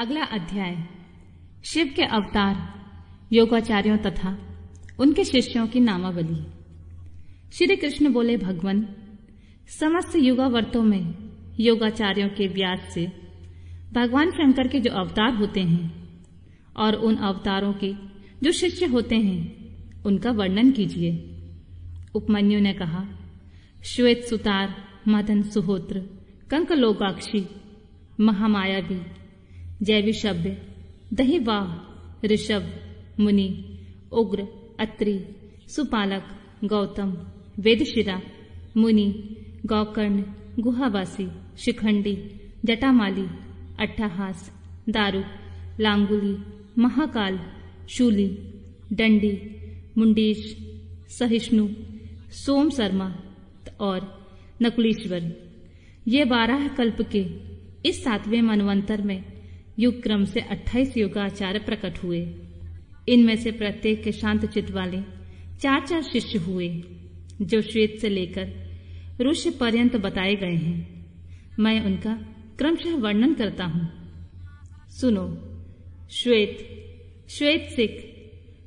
अगला अध्याय। शिव के अवतार, योगाचार्यों तथा उनके शिष्यों की नामावली। श्री कृष्ण बोले, भगवान, समस्त युगावर्तों में योगाचार्यों के व्यास से भगवान शंकर के जो अवतार होते हैं और उन अवतारों के जो शिष्य होते हैं, उनका वर्णन कीजिए। उपमन्यु ने कहा, श्वेत सुतार, मदन सुहोत्र कंक लोकाक्षी महामायावी जैवी शब्द दहीवाह ऋषभ, मुनि, उग्र, अत्रि, सुपालक, गौतम वेदशिरा मुनि, गौकर्ण, गुहावासी, शिखंडी, जटामाली अट्ठाहास दारू, लांगुली, महाकाल, शूली, डंडी, मुंडीश, सहिष्णु, सोम शर्मा और नकुलेश्वर। ये बारह कल्प के इस सातवें मनवंतर में युग क्रम से अट्ठाईस युगाचार्य प्रकट हुए। इनमें से प्रत्येक के शांत चित्त वाले चार चार शिष्य हुए, जो श्वेत से लेकर ऋषि पर्यंत बताए गए हैं। मैं उनका क्रमशः वर्णन करता हूँ। सुनो, श्वेत श्वेत सिख,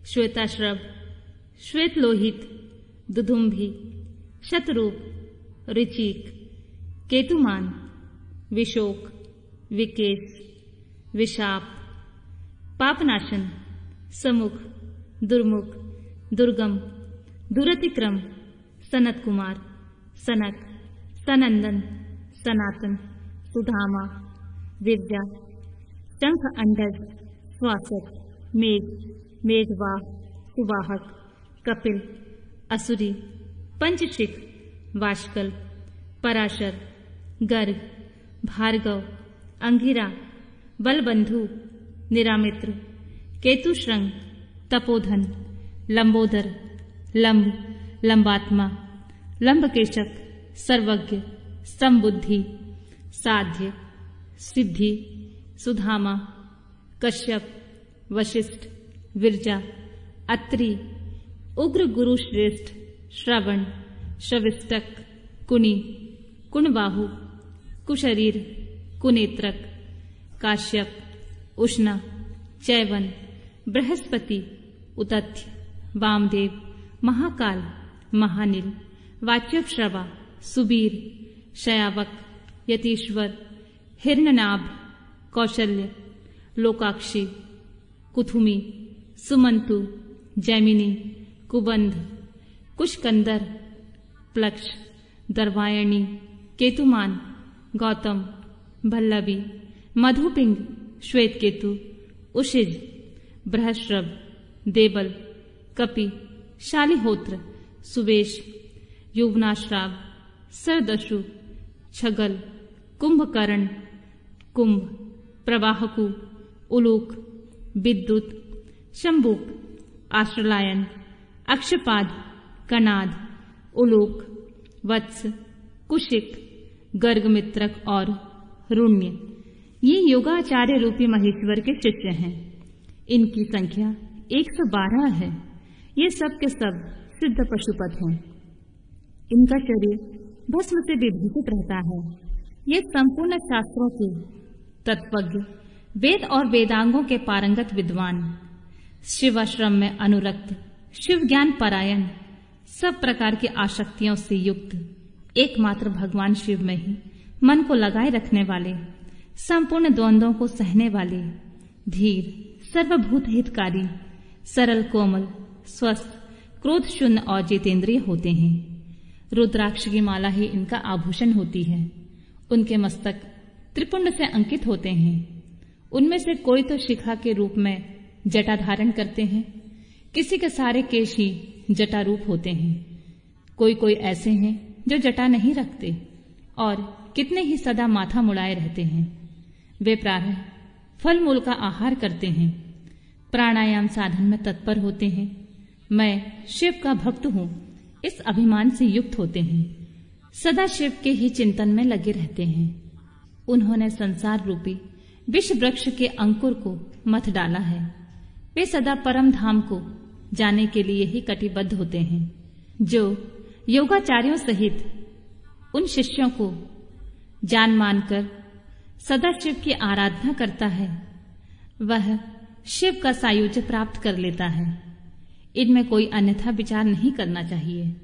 श्वेताश्रव, श्वेत लोहित, दुधुम्भी, शतरूप, ऋचिक, केतुमान, विशोक विकेश विशाप, पापनाशन, समुख, दुर्मुख, दुर्गम, दुरतिक्रम सनत कुमार सनक, सनंदन, सनातन, सुधामा, विद्या, शंख अंडज स्वासक मेघ मेघवाह सुवाहक, कपिल, असुरी, पंचशिख वाशकल पराशर, गर्ग, भार्गव, अंगिरा बलबंधु, निरामित्र, केतुश्रृंग, तपोधन, लंबोदर, लंब, लंबात्मा, लंबकेशक, सर्वज्ञ, समबुद्धि, साध्य, सिद्धि, सुधामा, कश्यप, वशिष्ठ, विरजा, अत्रि उग्र गुरु श्रेष्ठ श्रवण, श्रविष्टक, कुनि, कुणबाहु, कुशरीर, कुनेत्रक। काश्यप, उष्ण, चैवन, बृहस्पति उतथ्य वामदेव, महाकाल, महानिल, वाच्यश्रवा, सुबीर, शयावक, यतीश्वर हिरणनाभ कौशल्य, लोकाक्षी, कुथुमी, सुमंतु, जैमिनी, कुबंध कुशकंदर प्लक्ष, दरवायणी, केतुमान, गौतम भल्लभी मधुपिंग श्वेत केतु उशिज बृहश्रव देवल, कपि, शालिहोत्र, सुवेश, युवनाश्राव, सरदशु, छगल, कुंभकर्ण, कुंभ, प्रवाहकु, उलूक, विद्युत शंबुक आश्रलायन, अक्षपाद, कनाद, उलूक, वत्स, कुशिक, गर्गमित्रक और रुण्य। ये योगाचार्य रूपी महेश्वर के शिष्य हैं। इनकी संख्या 112 है। ये सब के सब सिद्ध पशुपत हैं। इनका शरीर भस्म से विभूषित रहता है। ये संपूर्ण शास्त्रों के तत्वज्ञ वेद और वेदांगों के पारंगत विद्वान, शिवाश्रम में अनुरक्त शिव ज्ञान परायण, सब प्रकार की आशक्तियों से युक्त, एकमात्र भगवान शिव में ही मन को लगाए रखने वाले संपूर्ण द्वंद्वों को सहने वाले, धीर सर्वभूत हितकारी सरल, कोमल, स्वस्थ क्रोध शून्य और जितेंद्रिय होते हैं। रुद्राक्ष की माला ही इनका आभूषण होती है। उनके मस्तक त्रिपुंड से अंकित होते हैं। उनमें से कोई तो शिखा के रूप में जटा धारण करते हैं। किसी के सारे केश ही जटा रूप होते हैं। कोई कोई ऐसे हैं जो जटा नहीं रखते और कितने ही सदा माथा मुड़ाए रहते हैं। वे प्रारंभ फल मूल का आहार करते हैं। प्राणायाम साधन में तत्पर होते हैं। मैं शिव का भक्त हूँ। इस अभिमान से युक्त होते हैं। सदा शिव के ही चिंतन में लगे रहते हैं। उन्होंने संसार रूपी विश्व वृक्ष के अंकुर को मत डाला है। वे सदा परम धाम को जाने के लिए ही कटिबद्ध होते हैं। जो योगाचार्यों सहित उन शिष्यों को जान मानकर सदा शिव की आराधना करता है। वह शिव का सायुज्य प्राप्त कर लेता है। इनमें कोई अन्यथा विचार नहीं करना चाहिए।